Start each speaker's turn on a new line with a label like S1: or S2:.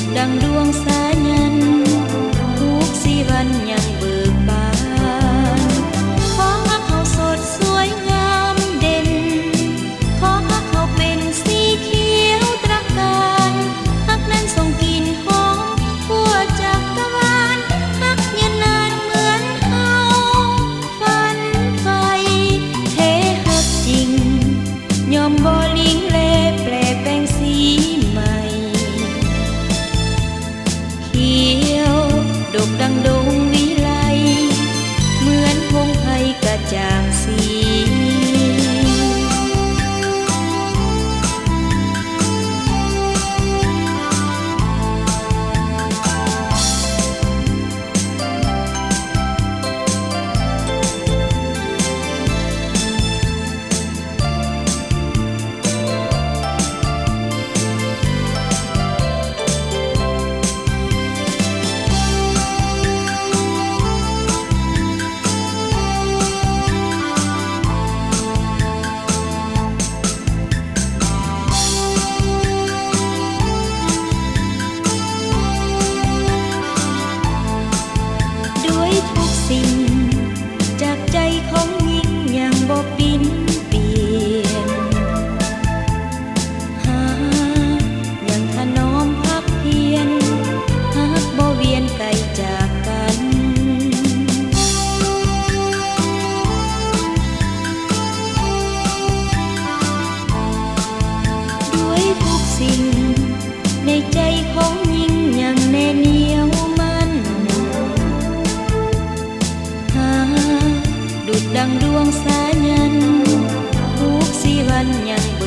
S1: ดดังดวงสายันทุกสีวันยังเบื่อ ดุดดังดวงสายันทุกสีวันยัง